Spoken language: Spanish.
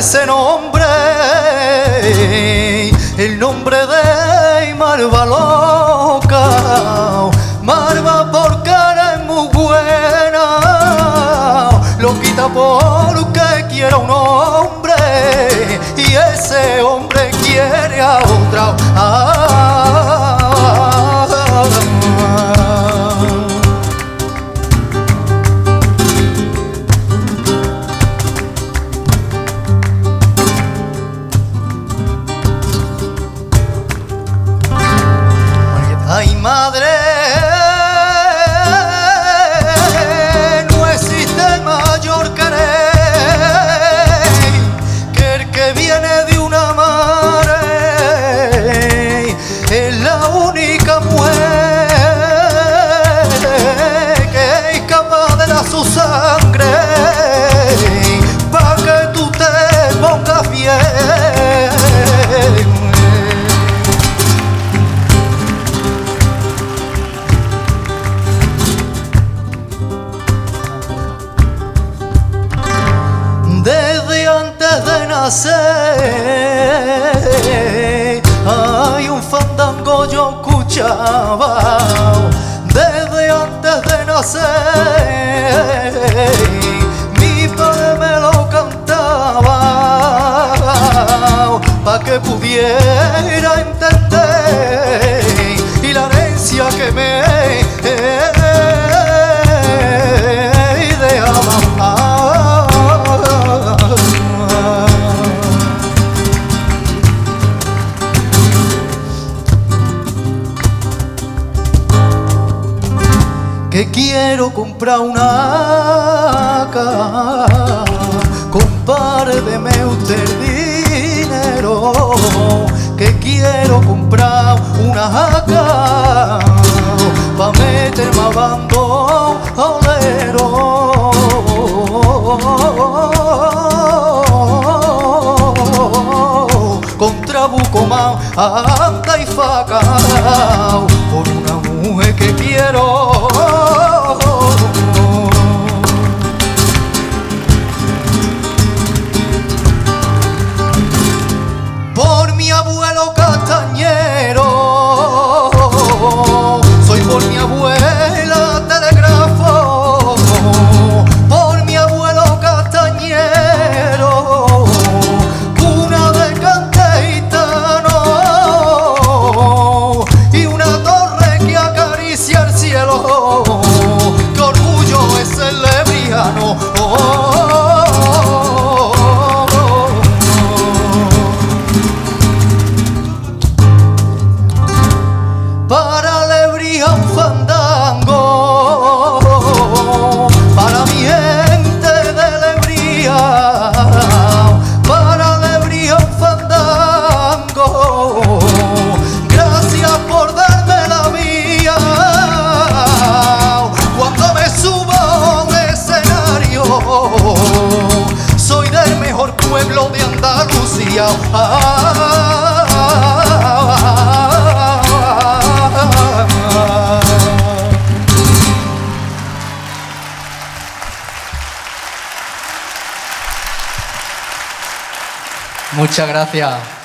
ese nombre, el nombre de Imar Valor. ay madre. que pudiera entender y la herencia que me que quiero comprar una casa. anda y facao por una mujer que quiero. Por mi abuelo gran fandango para mi gente de alegría, para alegría fandango. Gracias por darme la vía cuando me subo a un escenario. Soy del mejor pueblo de Andalucía. Muchas gracias.